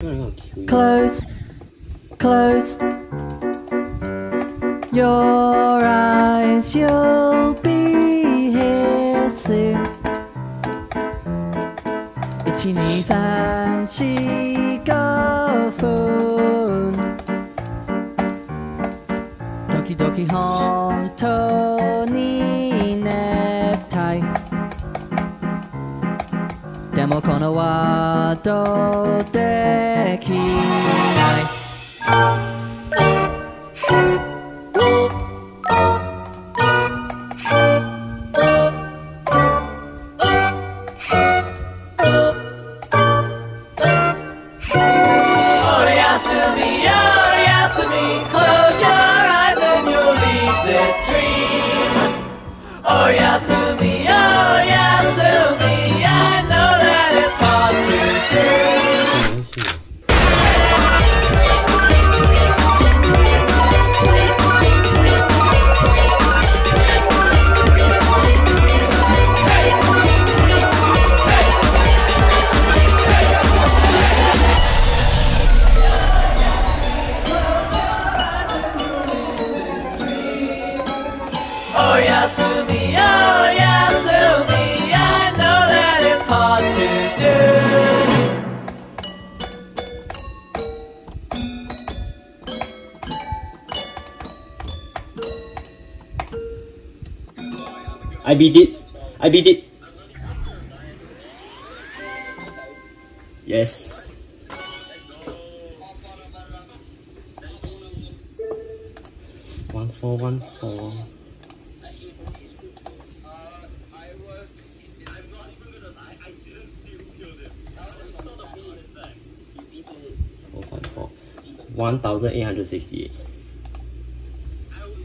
Close, close your eyes, you'll be here soon. Itchy knees and cheek of phone. Doki Doki Haunt Tony. でもこのワードできない。おやすみ。I beat it. I beat it. Yes. One four one four. One thousand eight hundred sixty eight.